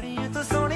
यारी है तो सोना